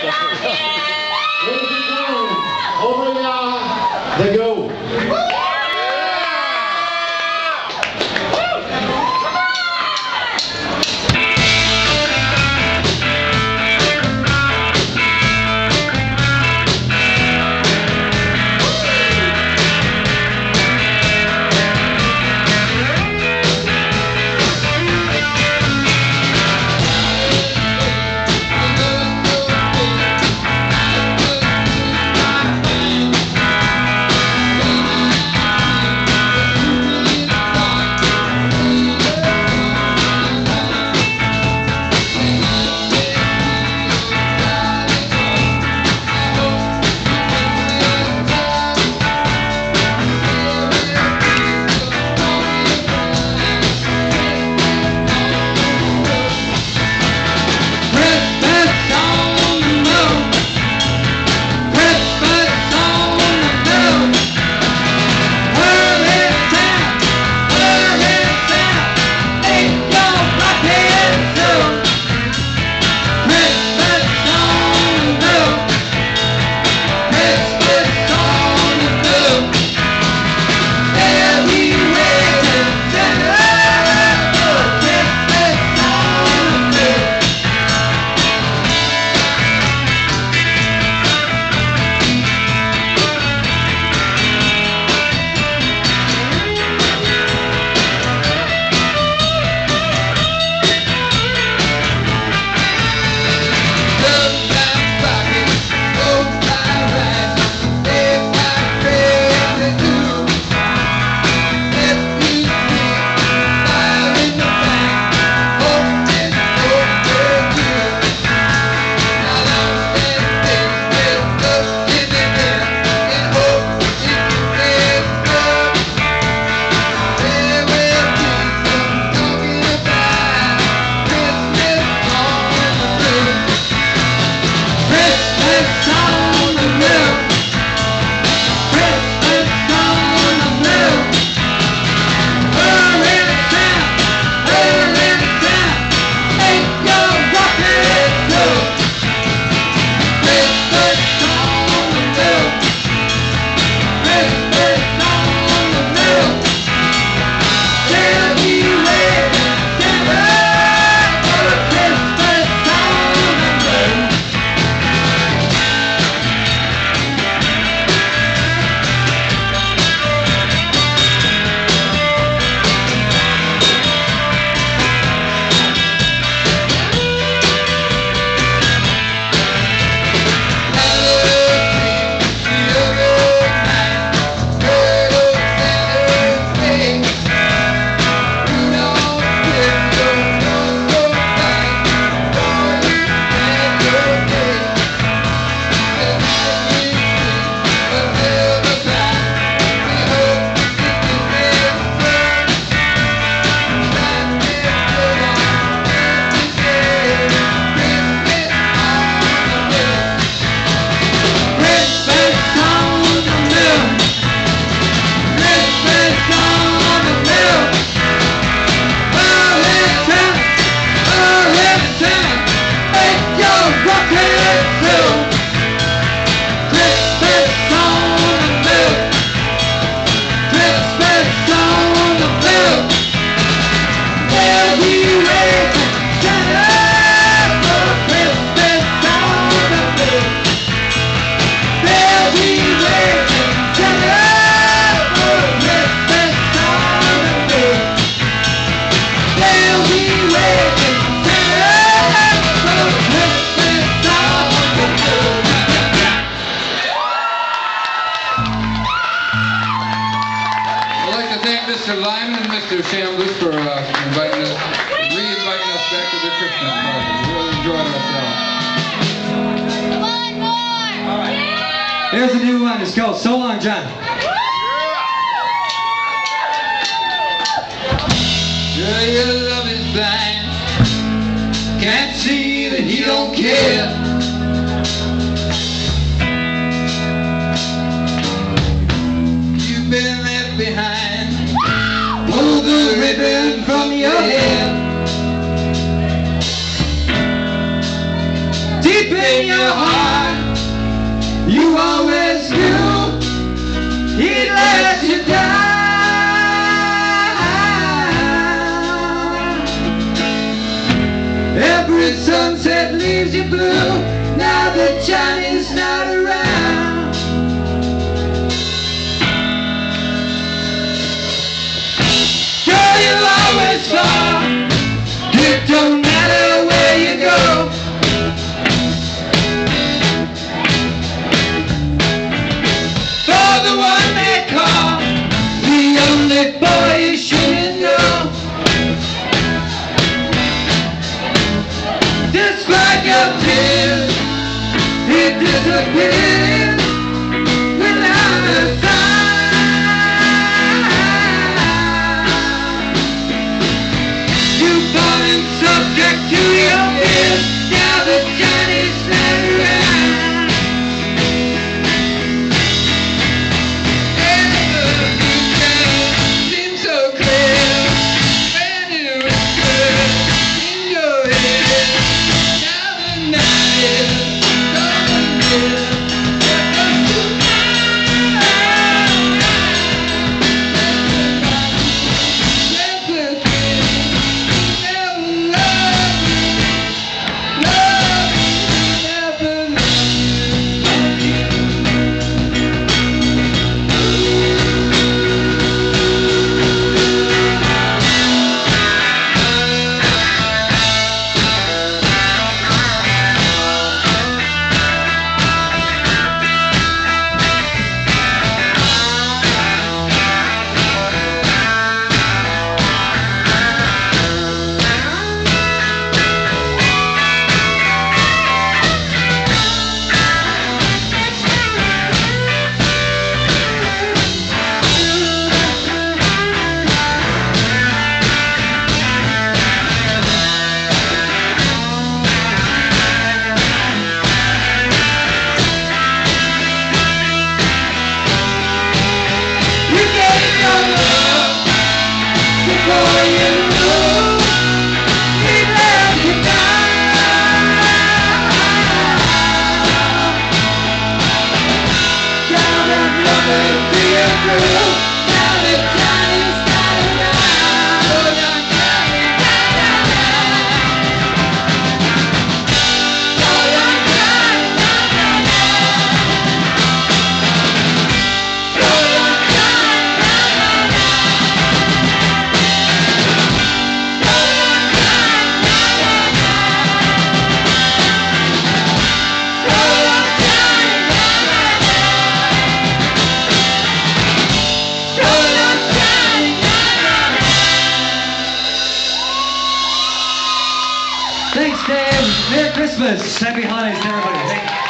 Ladies and gentlemen, over the, the go. Lyman and Mr. Shambliss for uh, inviting us, re-inviting us back to the Christmas party. We really enjoyed ourselves. One more! Here's a new one. It's called So Long, John. that leaves you blue. Now the Johnny's not Christmas. Happy holidays, everybody.